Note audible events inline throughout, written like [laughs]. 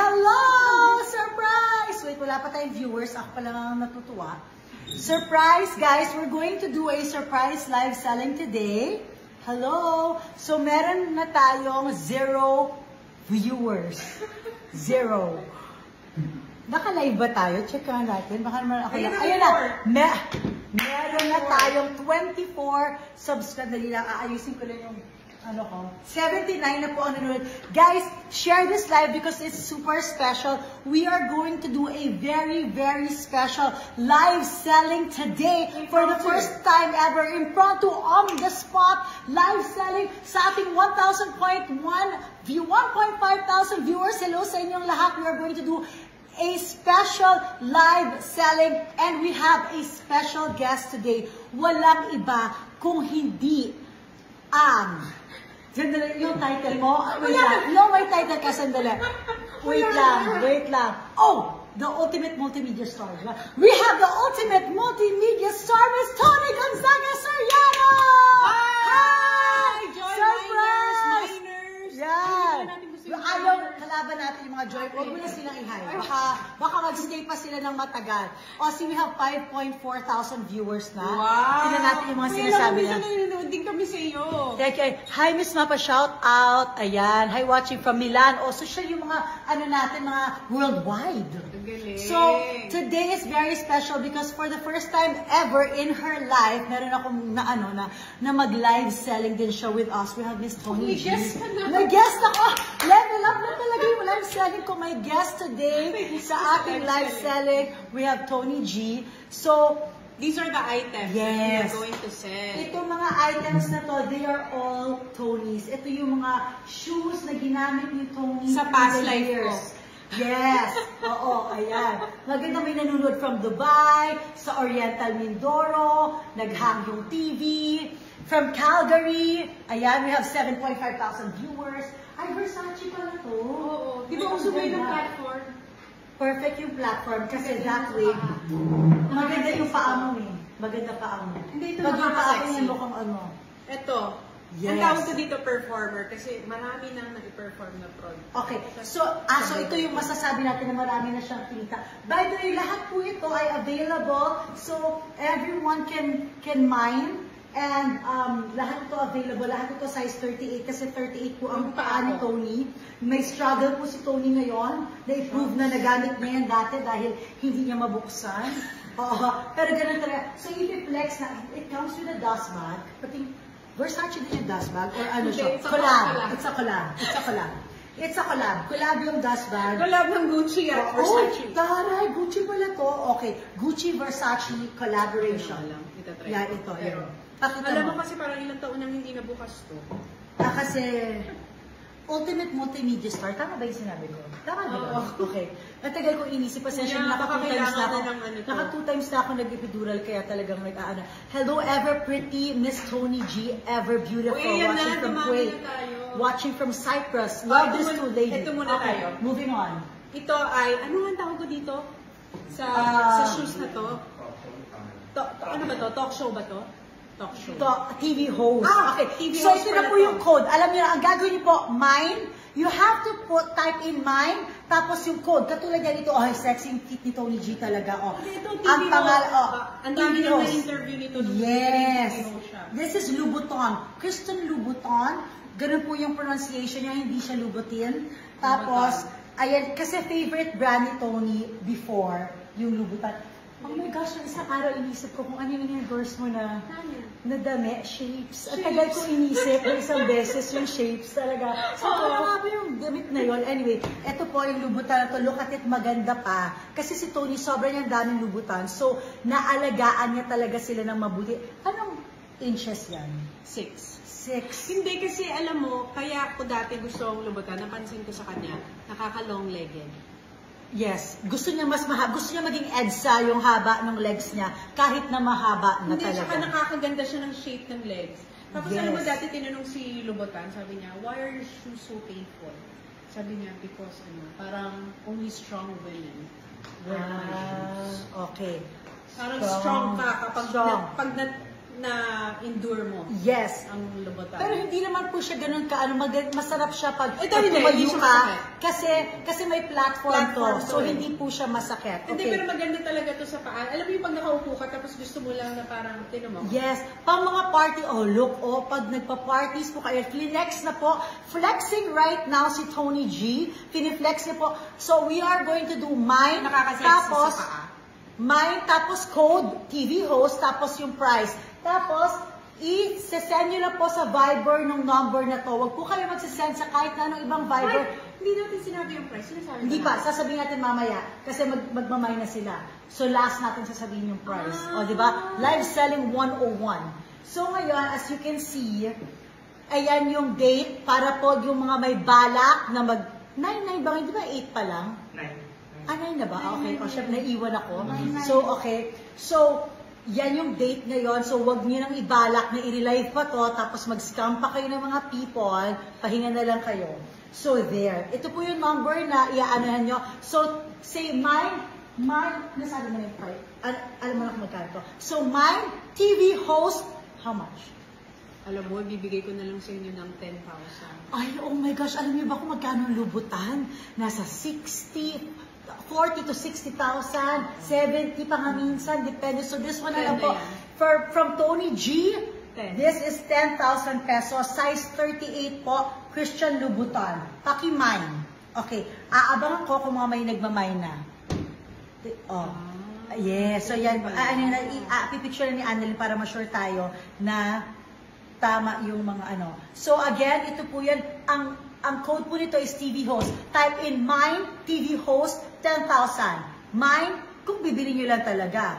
Hello! Surprise! Wait, wala pa tayong viewers. Ako pa lang ang natutuwa. Surprise, guys! We're going to do a surprise live selling today. Hello! So, meron na tayong zero viewers. Zero. Naka-live ba tayo? Check nga natin. Baka naman ako lang. na, Ayun na. 24. Me meron na tayong 24 subscribe. Dali lang. Aayusin ko lang yung ano ko. 79 na po ang nanonood. Guys, share this live because it's super special. We are going to do a very, very special live selling today for the first time ever. Impromptu, on the spot, live selling sa ating 1,000.1 view, 1.5 thousand viewers. Hello sa inyong lahat. We are going to do a special live selling and we have a special guest today. Walang iba kung hindi ang Sandali, yung title mo, wait lang. No, may title ka, sandali. Wait lang, wait lang. Oh, the ultimate multimedia star. We have the ultimate multimedia star, Miss Tony Gonzaga Soriano! Hi! Joy Surprise! Miners! Miners! Yan! Ayaw, kalaban natin yung mga joy. Huwag mo na silang ihay. Baka, baka mag-stay pa sila ng matagal. O, see, we have 5.4 thousand viewers na. Wow! Tingnan natin yung mga Kaya sinasabi lang, niya. minsan nanonood din kami sa iyo. Thank you. Hi, Miss Mapa, shout out. Ayan. Hi, watching from Milan. Also, siya yung mga, ano natin, mga worldwide. Galing. So, today is very special because for the first time ever in her life, meron akong na ano na, na mag-live selling din siya with us. We have Miss Tony May G. guest ka na. May guest ako! Level up na talaga yung live selling ko. My guest today sa ating live selling, we have Tony G. So, These are the items Yes. that we are going to sell. Itong mga items na to, they are all Tony's. Ito yung mga shoes na ginamit ni Tony Sa past life years. ko. Yes. Oo, ayan. Maganda may nanonood from Dubai, sa Oriental Mindoro, naghang yung TV, from Calgary. Ayan, we have 7.5 thousand viewers. Ay, Versace pala to. Oo. Di Ay, ba uso ba yung platform? Perfect yung platform kasi that way, maganda yung paa mo eh. Maganda paa mo. Hindi, ito Pag yung paa mo yung mukhang ano. Ito. Yes. Ang tawag ko dito performer kasi marami nang nag-perform na prod. Okay, so, ah, so ito yung masasabi natin na marami na siyang kita. By the way, lahat po ito ay available, so everyone can can mine. And um, lahat ito available, lahat ito size 38 kasi 38 po ang paa ni Tony. May struggle po si Tony ngayon. Na-prove na nagamit niya yan dati dahil hindi niya mabuksan. [laughs] Oo, pero ganun talaga. So if you flex na, it comes with a dust bag. Pati, Versace din yung dust bag? Or ano siya? it's a Collab. It's a collab. It's a collab. It's a collab. Collab yung dust bag. Collab ng Gucci at Oh, Versace. taray, Gucci pala to. Okay, Gucci Versace collaboration. Itatry. Yan, ito. Pero, Yan. Pakita alam mo mo. kasi parang ilang taon nang hindi nabukas to. Ah, kasi ultimate multimedia star. Tama ba yung sinabi ko? Tama ba? Oo. Okay. Natagal ko inisip. Pasensya Kaya na naka two times na ako. ano. Naka two times na ako nag-epidural kaya talagang nag-aano. Hello, ever pretty Miss Tony G. Ever beautiful. Uy, yan na, watching from Kuwait. Watching from Cyprus. Oh, Love ito this muna- two lady. ito muna okay, tayo. moving on. Ito ay, ano nga ang tawag ko dito? Sa Ah. sa shoes na to? to, to ano ba to? Talk show ba to? Talk show. Ito, TV host. Ah, okay. TV so, host ito na po yung code. Alam niyo na, ang gagawin niyo po, mine, you have to put, type in mine, tapos yung code. Katulad yan ito, oh, sexy yung kit ni Tony G talaga, oh. Ito, TV ang pangal, host. oh, Ah, ang dami host. na-interview nito. Yes. This is Louboutin. Kristen Louboutin. Ganun po yung pronunciation niya, hindi siya Louboutin. Tapos, ayan, kasi favorite brand ni Tony before, yung Louboutin. Oh my gosh, ng isang araw inisip ko kung ano yung endorse mo na Ano? na dami, shapes. At tagal ko inisip ng isang beses yung shapes talaga. So, Oo. ano nga ba yung damit na yun? Anyway, eto po yung lubutan na to. Look at it, maganda pa. Kasi si Tony, sobrang yung daming lubutan. So, naalagaan niya talaga sila ng mabuti. Anong inches yan? Six. Six. Hindi kasi alam mo, kaya ako dati gusto ang lubutan, napansin ko sa kanya, nakaka-long-legged. Yes. Gusto niya mas mahaba. Gusto niya maging EDSA yung haba ng legs niya. Kahit na mahaba na Hindi, talaga. saka nakakaganda siya ng shape ng legs. Tapos Yes. alam mo, dati tinanong si Lubotan, sabi niya, why are your shoes so painful? Sabi niya, because ano, parang only strong women wear my shoes. Ah, okay. Parang Strong. strong, ka kapag Strong. na, pag na, na endure mo Yes. ang lubutan. Pero hindi naman po siya ganun ka, ano, mag- masarap siya pag, Ito pag hindi, tumayo hindi ka. Kasi, kasi may platform, Platform to. to So, eh. hindi po siya masakit. Hindi, Okay. pero maganda talaga to sa paa. Alam mo yung pag nakaupo ka, tapos gusto mo lang na parang, tinan mo. Yes. Pang mga party, oh look, oh, pag nagpa-parties po kayo, flex na po. Flexing right now si Tony G. Piniflex niya po. So, we are going to do mine. Nakakasexy tapos, sa paa. mine, tapos code, TV host, tapos yung price. Tapos, i-send nyo na po sa Viber ng number na to. Huwag po kayo magsisend sa kahit na anong ibang Viber. Right. Hindi natin sinabi yung price. Sinasabi Hindi pa, sasabihin natin mamaya kasi mag magmamay na sila. So last natin sasabihin yung price. O, di ba? Live selling 101. So ngayon, as you can see, ayan yung date para po yung mga may balak na mag 9-9 ba? Hindi ba 8 pa lang? Ah, 9 na ba? Ah, Okay. O, syempre, naiwan ako. So, okay. So, yan yung date ngayon. So, wag niyo nang ibalak na i-relive pa to, tapos mag-scam pa kayo ng mga people, pahinga na lang kayo. So, there. Ito po yung number na iaanahan nyo. So, say, mine, mine, nasabi mo na yung price. Al- alam mo na kung magkano to. So, mine, TV host, how much? Alam mo, bibigay ko na lang sa inyo ng 10,000. Ay, oh my gosh, alam niyo ba kung magkano lubutan? Nasa 60, 40 to 60,000, 70 pa nga minsan, depende. So this one na lang po, for, from Tony G, Ten. this is 10,000 pesos, size 38 po, Christian Louboutin. Paki-mine. Okay, aabangan ko kung mga may nagmamine na. Oh. Ah. Yes, so yan, ah, ano na, i- ah, pipicture ni Annalyn para ma-sure tayo na tama yung mga ano. So again, ito po yan, ang ang code po nito is TV host. Type in mine, TV host, 10,000. Mine, kung bibili nyo lang talaga.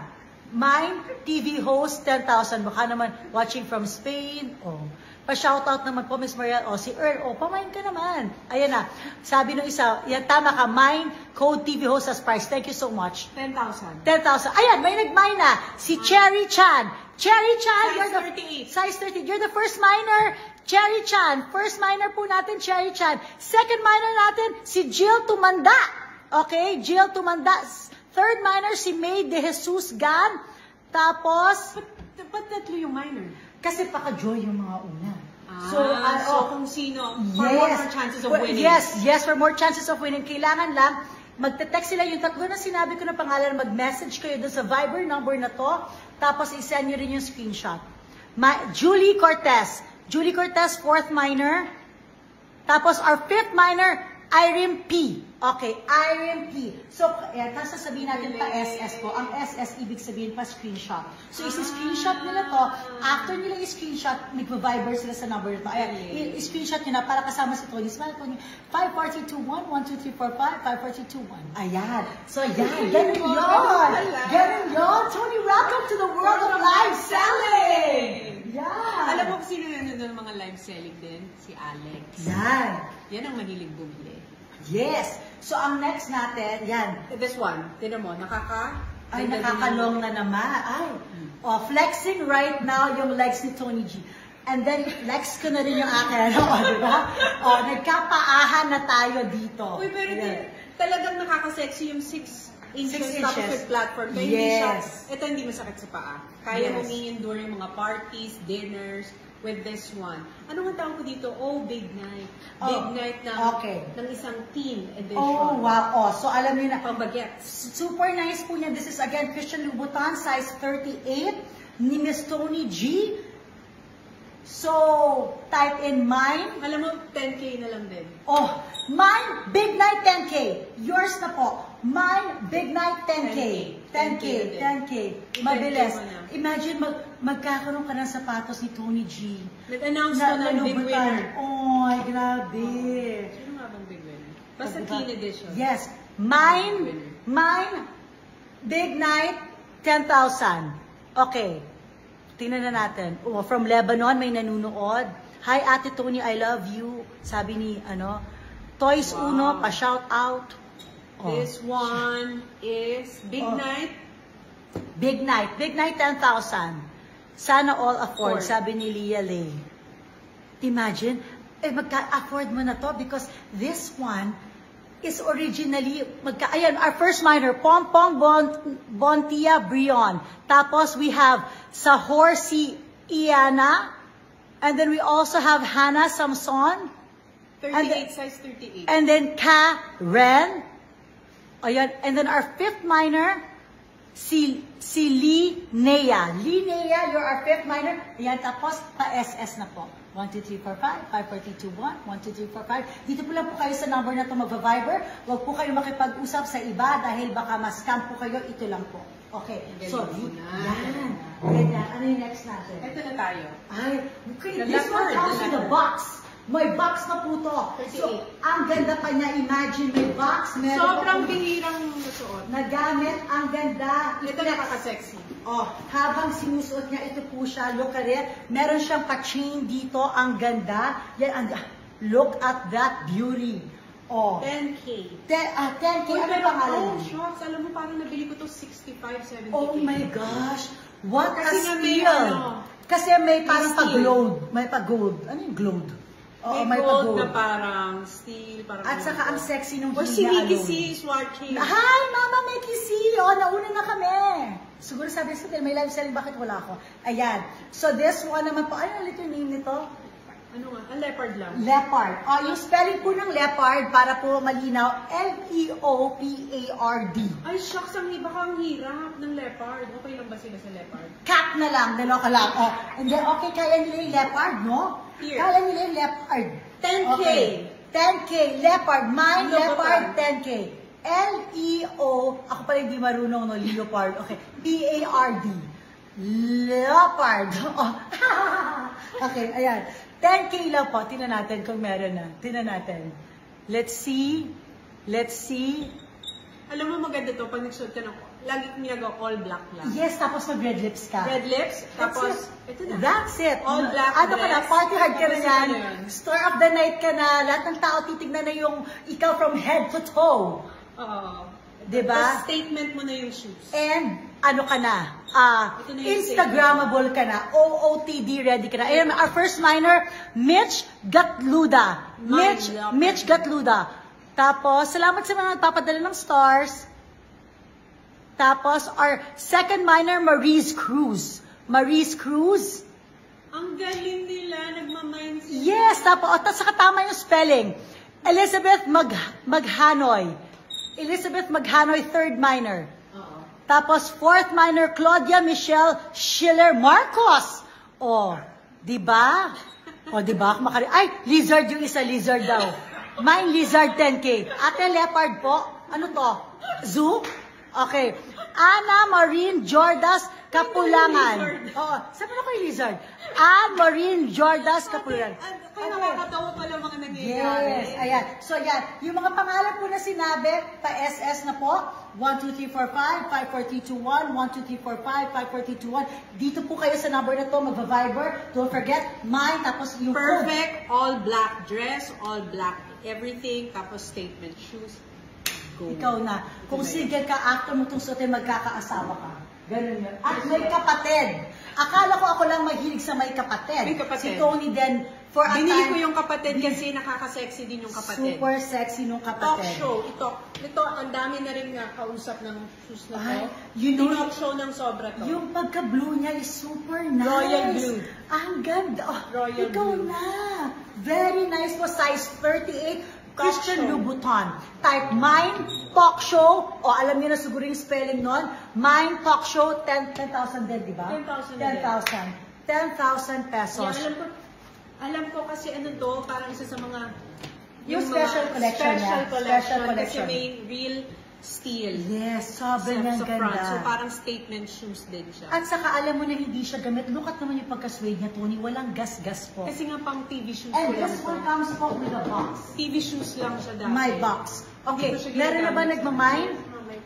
Mine, TV host, 10,000. Baka naman watching from Spain. Oh. Pa-shoutout naman po, Miss Maria. O, si Earl. O, pamain ka naman. Ayan na. Sabi nung isa, yan, tama ka. Mine, code TV host as price. Thank you so much. 10,000. 10,000. Ayan, may nag-mine na. Si Cherry Chan. Cherry Chan, Size you're the 38. size 30. You're the first miner. Cherry Chan. First miner po natin, Cherry Chan. Second miner natin, si Jill Tumanda. Okay, Jill Tumanda. Third miner, si May De Jesus Gan. Tapos, Ba't, ba't tatlo yung minor? kasi paka-joy yung mga una. Ah, So, so, oh, kung sino, for more chances of winning. Yes, yes, for more chances of winning. Kailangan lang, magte-text sila yung tatlo na sinabi ko na pangalan, mag-message kayo doon sa Viber number na to, tapos isend nyo rin yung screenshot. Ma- Julie Cortez. Julie Cortez, fourth minor. Tapos our fifth minor, Irene P. Okay, Irene P. So, eh, tapos sasabihin natin pa SS po. Ang SS, ibig sabihin pa screenshot. So, isi-screenshot nila to. After nila i-screenshot, nag-viber sila sa number to. Ayan, i-screenshot nyo na para kasama si Tony. Smile, Tony. 54221, 12345, 54221. Ayan. So, yan. Ganun yun. Ganun yun. Tony, welcome to the world of live selling. Yan. Alam mo kung sino yun ng mga live selling din? Si Alex. Yan. Yan ang mahilig bumili. Yes. So, ang next natin, yan. This one, tinan mo, nakaka... Ay, din nakakalong ng- na naman. Ay. Oh, flexing right now yung legs ni Tony G. And then, flex ko na rin yung akin. [laughs] O, di ba? O, nagkapaahan na tayo dito. Uy, pero Ayan. di- talagang nakaka-sexy yung 6 inches, Six tapos inches. with platform. Kaya hindi siya, Yes. ito hindi masakit sa paa. Kaya Yes. mo i-endure yung mga parties, dinners, with this one. Ano nga tawag ko dito? Oh, big night. Big Oh, night ng, okay. ng isang teen edition. Oh, wow. Oh, so alam niyo na. Pambagets. Super nice po niya. This is again Christian Louboutin, size 38, ni Miss Tony G. So, type in mine. Alam mo, 10k na lang din. Oh, mine, Big Night 10K. Yours na po. Mine, Big Night 10K. 10K, 10K. Mabilis. na. Imagine, mag, magkakaroon ka ng sapatos ni Tony G. Nag-announce ko ng big winner. Oh, ay, grabe. Sino nga bang big winner? Basta Diba? teen edition. Yes. Mine, mine, Big Night, 10,000. Okay. Tingnan na natin. Oh, from Lebanon, may nanunood. Hi, Ate Tony, I love you. Sabi ni, ano, Toys Wow. Uno, pa-shout out. Oh. This one is Big Oh. Night. Big Night. Big Night, 10,000. Sana all afford, Afford. sabi ni Lay. Imagine, eh, magka-afford mo na to because this one is originally, magka, ayan, our first minor, Pompong bon, Bontia Brion. Tapos we have sa Horsey Iana. And then we also have Hannah Samson. 38, size 38. And then Karen. Ayan. And then our fifth minor, si, si Lee Nea. Lee Nea, you're our fifth minor. Ayan, tapos pa-SS na po. 1, 2, 3, 4, 5, 5, 4, 3, 2, 1, 1, 2, 3, 4, 5. Dito po lang po kayo sa number na ito mag-viber. Huwag po kayo makipag-usap sa iba dahil baka ma-scam po kayo. Ito lang po. Okay. So, yan. Ganyan. Ano yung next natin? Ito na tayo. Ay, okay, The this one comes the in leopard. box. May box na po to. So, 38. ang ganda pa niya. Imagine, may box. Meron Sobrang bihirang nasuot. nagamit. Ang ganda. Ito nakaka-sexy. Oh, habang sinusuot niya, ito po siya. Look at it. Meron siyang pa-chain dito. Ang ganda. Yan, ang, look at that beauty. Oh. 10K. Ten, ah, 10K. Uy, Ano pangalan oh, shocks. Alam mo, parang nabili ko to 65, 70K. Oh my gosh! What Kasi a may steal! ano, Kasi may parang pag-glowed. May pag-gold. Ano yung glowed? Oo, may, may gold pag-gold. na parang steel, parang At saka ang sexy nung hindi si Mickey. C watching. Hi, Mama Mickey C! Oh, nauna na kami. Siguro sabi sa may live selling, bakit wala ako? Ayan. So this one naman po, ano ulit yung name nito? Ano nga? Ang leopard lang. Leopard. Oh, yung spelling po ng leopard, para po malinaw, L-E-O-P-A-R-D. Ay, shocks. Ang iba kang hirap ng leopard. Okay lang ba sila sa leopard? Cat na lang, dalawa ka lang. Oh, and then, okay, kaya nila yung leopard, no? Here. Kaya nila yung leopard. 10K. Okay. 10K, leopard. Mine, Leopard. leopard, 10K. L-E-O, ako pala hindi marunong, no, leopard. Okay, P-A-R-D. Leopard. [laughs] Oh. [laughs] okay, ayan. 10K lang po. Tingnan natin kung meron na. Tingnan natin. Let's see. Let's see. Alam mo maganda to pag nagsuot ka ng lagi kong ginagawa all black lang. Yes, tapos mag-red lips ka. Red lips, tapos it. ito na. That's it. All black Ano ka na, party hard ka na yan. Store of the night ka na. Lahat ng tao titignan na yung ikaw from head to toe. Oo. Diba? Tapos statement mo na yung shoes. And ano ka na, ah, Ito na Instagrammable ka na, OOTD ready ka na. Ayan, our first minor, Mitch Gatluda. Mitch. Mitch Gatluda. Tapos, salamat sa mga nagpapadala ng stars. Tapos, our second minor, Maurice Cruz. Maurice Cruz. Ang galing nila, nagmamind sila. Yes, tapos, at saka tama yung spelling. Elizabeth Mag Maghanoy. Elizabeth Maghanoy, third minor. Oo. Tapos, fourth minor, Claudia Michelle Schiller Marcos. O, di ba? O, di ba? Ay, lizard yung isa, lizard daw. Mine lizard 10K. Ate leopard po. Ano to? Zoo? Okay. Ana Marine Jordas Kapulangan. Oo. Sabi na ko yung lizard. Anne Marine Jordas Kapulangan. Kaya nakakatawa pala mga nangyayari. Yes, ayan. So, ayan. Yung mga pangalan po na sinabi, pa-SS na po. 1, 2, 3, 4, 5, 5, 4, 3, 2, 1, 1, 2, 3, 4, 5, 5, 4, 3, 2, 1. Dito po kayo sa number na to, magva-viber. Don't forget, mine, tapos yung. Perfect, all black dress, all black everything, tapos statement shoes. Go. Ikaw na. Kung single ka, after mo itong suotin, magkakaasawa ka. Ganun yun. At may kapatid. Akala ko ako lang mahilig sa may kapatid. May kapatid. Si Tony din, for a Binili ko time, yung kapatid kasi nakaka-sexy din yung kapatid. super sexy nung Talk kapatid. show. Ito, ito, ang dami na rin nga kausap ng shoes na to. Ay, you know- Talk show ng sobra to. Yung pagka-blue niya is super nice. Royal blue. Ang ganda. Oh, Royal ikaw blue. na. Very nice po. Size 38. Christian. Louboutin. Type Mine Talk Show. O alam niyo na siguro yung spelling nun. Mine Talk Show. 10 10,000 din, di ba? 10,000 din. 10,000. 10,000 pesos. Yan, alam ko, alam ko kasi ano to, parang isa sa mga Yung special mga collection special niya. collection, Special collection. Kasi may real steel Yes, sa, sobrang sa front. ganda. So parang statement shoes din siya. At saka alam mo na hindi siya gamit. Look at naman yung pagka-suede niya, Tony. Walang gas-gas po. kasi nga pang TV shoes And ko lang this one comes po with a box. TV shoes lang siya dati. My box. Okay, meron na ba nagmamine? Ah, may.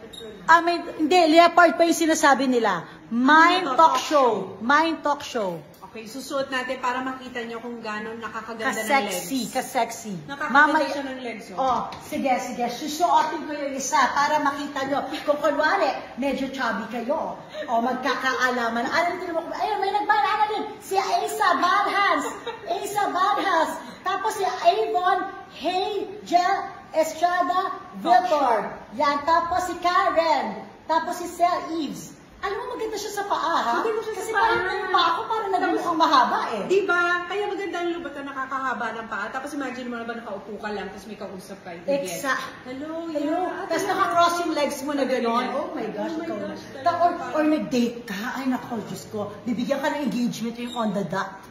Ah, may, hindi, leopard pa yung sinasabi nila. Mind Talk show. Mind talk show. Okay, susuot natin para makita nyo kung gano'n nakakaganda ng legs. Ka-sexy, ka-sexy. Nakakaganda siya ng legs, oh. Oh, sige, sige. Susuotin ko yung isa para makita nyo. Kung kunwari, medyo chubby kayo. O, magkakaalaman. Alam niyo naman, ayun, may nagbanana din. Si Asa Badhans. Asa Badhans. Tapos si Avon Hagel Estrada Viltor. Yan. Tapos si Karen. Tapos si Sel Eves. Alam mo, maganda siya sa paa, ha? Maganda siya sa Kasi paa. parang yung paa ko parang nagmukhang mahaba eh. Di ba? Kaya maganda ang lubot na nakakahaba ng paa. Tapos imagine mo naman nakaupo ka lang, tapos may kausap ka. Exact. Hello, Hello. yeah. Tapos naka-cross yung legs mo na gano'n. Oh my gosh, Oh my ikaw gosh, na. Or, or nag-date ka. Ay, nako, Diyos ko. Bibigyan ka ng engagement yung on the dot.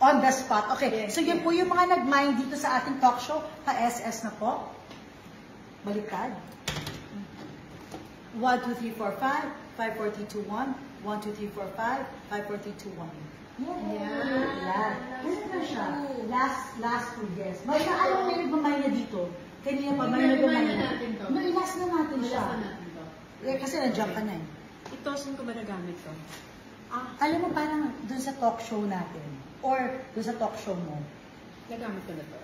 On the spot. Okay, Yes, so yun yes. po yung mga nag-mind dito sa ating talk show. Pa-SS na po. Baliktad. 1, 2, 3, 4, 5. 5, 4, 3, 2, 1. 1, 2, 3, 4, 5. 5, 4, 3, 2, 1. Yeah. Yeah. Ganun na siya. Last, last two. May na, alam mo, may nagmamay na dito. Kanina pa, may May nagmamay na. na. No, ilas na natin siya. Eh, kasi nandiyan ka na eh. Ito, saan ko ba nagamit to? Ah, Alam mo, parang dun sa talk show natin, or dun sa talk show mo, nagamit ko na to.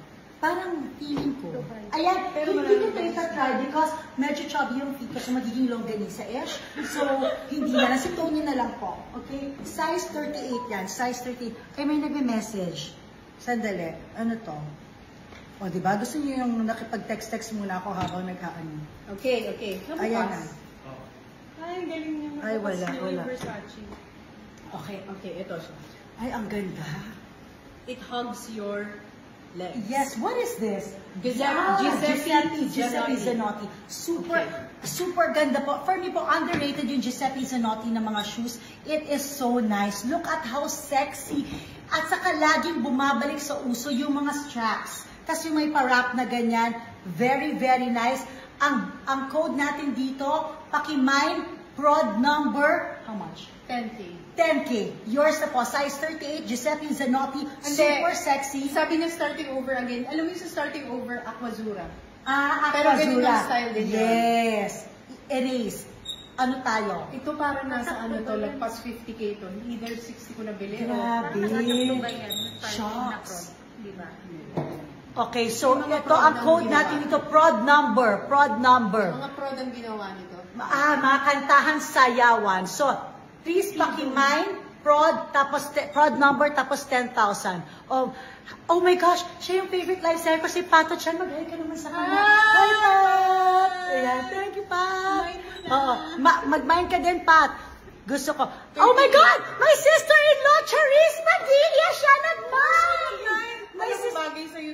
Parang feeling ko. Ayan, Pero hindi ko ito try because medyo chubby yung feet ko, so magiging longganisa-ish. So, hindi na lang. Si Tony na lang po. Okay? Size 38 yan. Size 38. Ay, may nagme-message. Sandali. Ano to? O, di ba? Gusto niyo yung nakipag-text-text muna ako habang nag-aano. Okay, okay. Nabukas. Ayan na. Ay, galing niya. Ay, wala, wala. Versace. Okay. Okay, ito siya. Ay, ang ganda. It hugs your legs. Yes, what is this? Giuseppe- Ah, Giuseppe Giuseppe, Giuseppe Zanotti. Zanotti. Super, Okay. super ganda po. For me po, underrated yung Giuseppe Zanotti na mga shoes. It is so nice. Look at how sexy. At saka laging bumabalik sa uso yung mga straps. Tapos yung may parap na ganyan. Very, very nice. Ang, ang code natin dito, paki-mine, prod number, how much? 10K. 10K. Yours na po. Size 38, Giuseppe Zanotti. Super sexy. Sabi niya starting over again. Alam mo yung sa starting over, Aquazura. Ah, Pero Aquazura. yung style din yun. Yes. Erase. Ano tayo? Ito para nasa ano to, lagpas 50k to. Either 60 ko na bili o... Grabe. Ba yan? Shocks. Di ba? Okay, so ito ang code natin ito, prod number, prod number. Mga prod ang ginawa nito. Ah, mga kantahan sayawan. So, please paki-mine, prod, tapos prod number, tapos 10,000. Oh, oh my gosh, siya yung favorite lifestyle ko, si Pato Chan. Mag-hi ka naman sa kanya. Ah! Hi, Pat! Ayan, thank you, Pat. Oo, ma- mag-mine ka din, Pat. Gusto ko. Oh my God! My sister-in-law, Charis Padilla, siya nag-mine! My sister...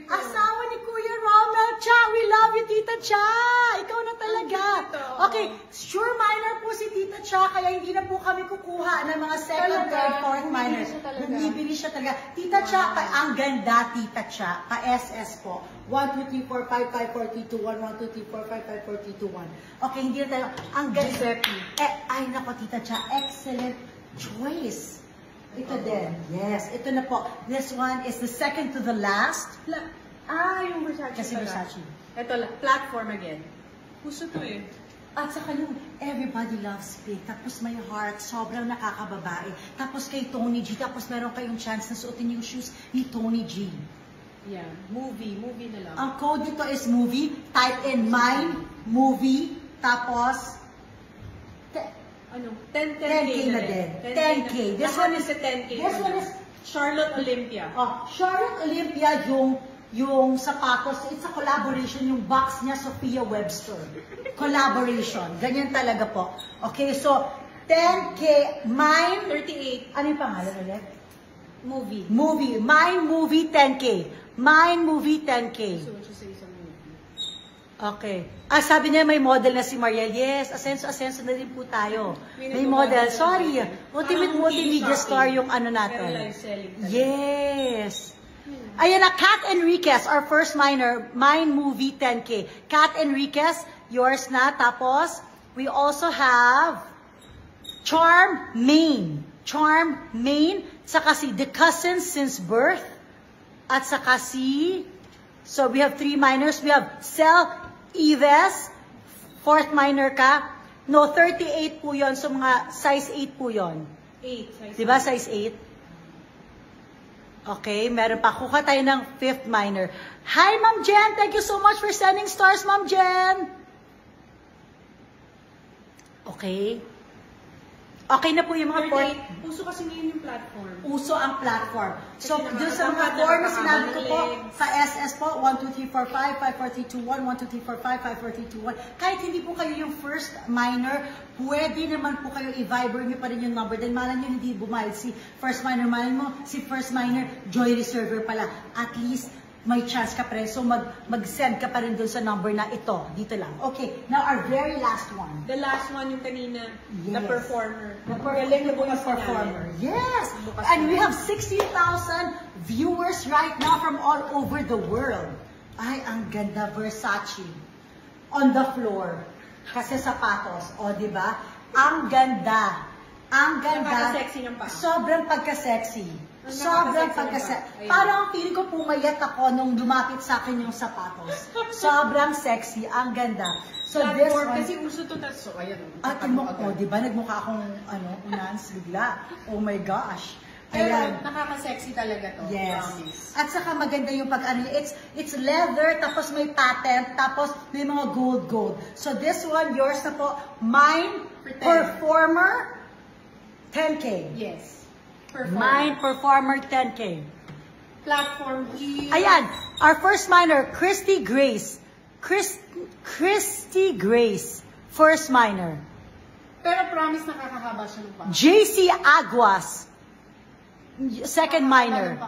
Asawa Cha. We love you, Tita Cha. Ikaw na talaga. Okay, sure minor po si Tita Cha, kaya hindi na po kami kukuha ng mga second, third, fourth Bumibili minor. siya talaga? Bumibili siya talaga. Tita Cha, pa, ang ganda, Tita Cha. Pa-SS po. 1, 2, 3, 4, 5, 5, 4, 3, 2, 1, 1, 2, 3, 4, 5, 5, 4, 3, 2, 1. Okay, hindi na tayo. Ang ganda. Eh, ay nako, Tita Cha, excellent choice. Ito din. Yes, ito na po. This one is the second to the last. Ah, yung Versace Kasi pala. Versace. Ito, la- platform again. Gusto to eh. At saka yung Everybody Loves Pink, tapos may heart, sobrang nakakababae. Tapos kay Tony G, tapos meron kayong chance na suotin yung shoes ni Tony G. Yeah, movie. Movie na lang. Ang code nito is movie, type in mine, movie, tapos te- ano? 10, 10K, 10K na din. 10K. This one is- a 10K. this na one is- Charlotte Olympia. Oh, Charlotte Olympia yung yung sapatos, it's a collaboration, yung box niya, Sophia Webster. Collaboration. Ganyan talaga po. Okay, so, 10K, mine, 38. ano yung pangalan ulit? Movie. Movie. Mine movie 10K. Mine movie 10K. So, siya sa isang movie. Okay. Ah, sabi niya may model na si Mariel. Yes, asenso, asenso na din po tayo. May model. Sorry. Ultimate Multimedia shopping. Store yung ano natin. Yes. Ayan na, Kat Enriquez, our first minor, Mine Movie 10K. Kat Enriquez, yours na. Tapos, we also have Charm Main. Charm Main. Saka si The Cousins Since Birth. At saka si... So, we have three minors. We have Cel Ives. Fourth minor ka. No, 38 po yon So, mga size 8 po yon 8. Size Di ba size 8? Okay, meron pa. Kuha tayo ng fifth minor. Hi, Ma'am Jen! Thank you so much for sending stars, Ma'am Jen! Okay. Okay na po yung mga port. 38. Uso kasi ngayon yung platform. Uso ang platform. So, doon sa mga floor na sinabi ko po, sa SS po, 1, 2, 3, 4, 5, 5, 4, 3, 2, 1, 1, 2, 3, 4, 5, 5, 4, 3, 2, 1. Kahit hindi po kayo yung first minor, pwede naman po kayo i-viber nyo pa rin yung number. Dahil malam nyo hindi bumayad si first minor, malam mo, si first minor, joy reserver pala. At least, may chance ka rin. So, mag, mag-send ka pa rin doon sa number na ito. Dito lang. Okay, now our very last one. The last one yung kanina, the Yes. performer. The Galing na performer, bukas performer. Yes! Bukas And we have 60,000 viewers right now from all over the world. Ay, ang ganda, Versace. On the floor. Kasi sapatos. O, di ba? Ang ganda. Ang ganda. Napaka-sexy ng paa. Sobrang pagka-sexy. Ang Sobrang pagka-sexy. Parang ang feeling ko pumayat ako nung lumapit sa akin yung sapatos. Sobrang sexy. Ang ganda. So this one, kasi uso to tas, so ayan. at mo, oh, di ba, nagmukha akong, ano, unans bigla. Oh my gosh. Pero Ayan. nakaka-sexy talaga to. Yes. Promise. At saka maganda yung pag ano, it's it's leather tapos may patent tapos may mga gold gold. So this one yours na po, mine Pretend. performer 10k. Yes. Perform. Mine performer 10k. Platform heel. Ayan, our first minor, Christy Grace. Chris, Christy Grace, first minor. Pero promise nakakahaba siya ng paa. JC Aguas, second minor. ng.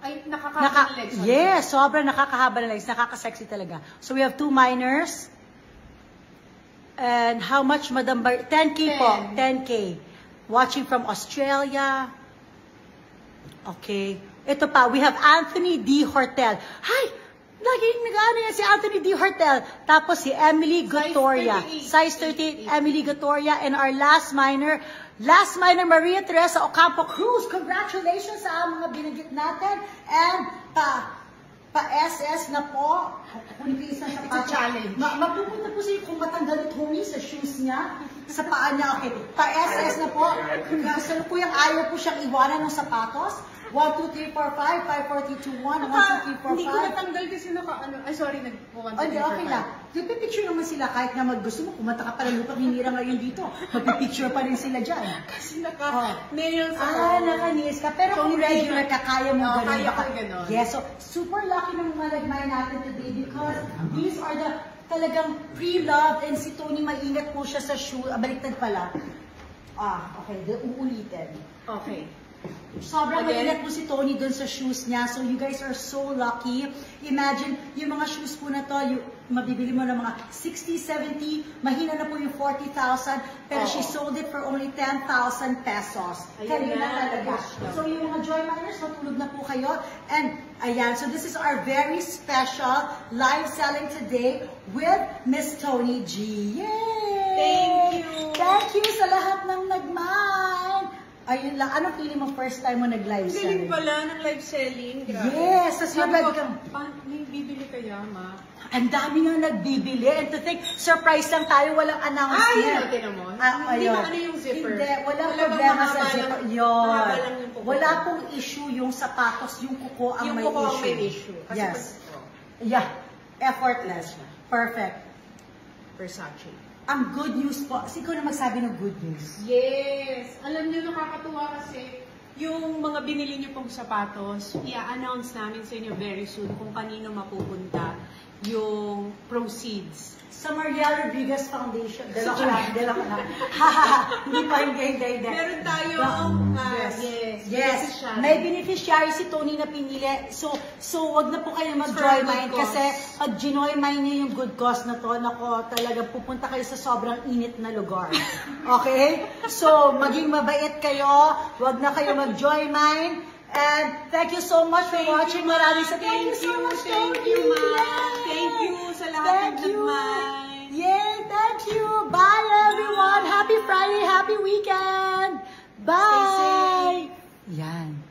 Ay, nakakahaba Naka, ng legs. yes, sobrang nakakahaba na legs. Nakaka-sexy talaga. So we have two minors. And how much, Madam Bar? 10K po. 10. 10K. Watching from Australia. Okay. Ito pa, we have Anthony D. Hortel. Hi! Laging nag-ano yan si Anthony D. Hortel. Tapos si Emily Size Gotoria. 38. Size 38, Emily Gotoria. And our last minor, last minor, Maria Teresa Ocampo Cruz. Congratulations sa mga binanggit natin. And pa, pa SS na po. Kukunin ko isang It's a sapatos. challenge. Ma mapupunta po siya kung matanggal ni Tony sa shoes niya, sa paa niya. Okay, pa SS na po. Po yung ayaw po siyang iwanan ng sapatos. 1, 2, 3, 4, 5, 5, 4, 3, 2, 1, 1, 2, 3, 4, 5. Hindi ko natanggal kasi naka, ano, ay sorry, nag Oh, hindi, okay lang. Nagpipicture naman sila kahit na mag gusto mo, kumanta ka pala lupang hinira ngayon dito. Magpipicture pa rin sila dyan. [laughs] Kasi naka Oh. nails ako. Ah, nakanis ka. Pero So, kung regular ka, kaya mo Oo, ganun. kaya ko ganun. Yes, so super lucky ng mga nagmay natin today because these are the talagang pre-loved and si Tony maingat po siya sa shoe. Ah, baliktad pala. Ah, okay. Uulitin. Okay. Sobrang Again? maingat po si Tony dun sa shoes niya. So you guys are so lucky. Imagine, yung mga shoes po na to, yung, mabibili mo ng mga 60, 70, mahina na po yung 40,000, pero Oo. she sold it for only 10,000 pesos. Ayun Kanina na, talaga. na. So yung mga Joy Miners, matulog na po kayo. And ayan, so this is our very special live selling today with Miss Tony G. Yay! Thank you. Thank you sa lahat ng nagmahal. Ayun lang, anong feeling mo first time mo nag-live selling? pala ng live selling. Grabe. Yes, ko, kang- pa, may bibili kaya, ma? Ang dami nga nagbibili. And to think, surprise lang tayo, walang Ay, announcement. yun, tinan mo. Ah, Hindi ayun. ba ano yung zipper? Hindi, walang Wala problema sa zipper. Yun. yung kuko? Wala pong issue yung sapatos, yung kuko ang yung may kuko issue. ang may issue. Kasi yes. pag- oh, Yeah. Effortless. Perfect. Versace. Ang good news po, kasi na magsabi ng good news. Yes! Alam niyo, nakakatuwa kasi yung mga binili niyo pong sapatos, i-announce namin sa inyo very soon kung kanino mapupunta yung proceeds. Sa Maria Rodriguez Foundation. Dala ko lang, dala ko lang. Hindi pa, hindi, hindi, hindi. Meron tayong, ah, yes. yes, Yes. beneficiary. May beneficiary si Tony na pinili. So, so wag na po kayo mag-joy mind kasi pag ginoy mind niyo yung good cause na to, nako, talaga pupunta kayo sa sobrang init na lugar. [laughs] Okay? So, maging mabait kayo. Wag na kayo mag-joy mind. And thank you so much for watching. You, Maraming sa thank, thank you so much. Thank, you, Ma. Thank you sa lahat ng nagmay. Yay! Thank you! Bye, everyone! Happy Friday! Happy weekend! Bye! Yan.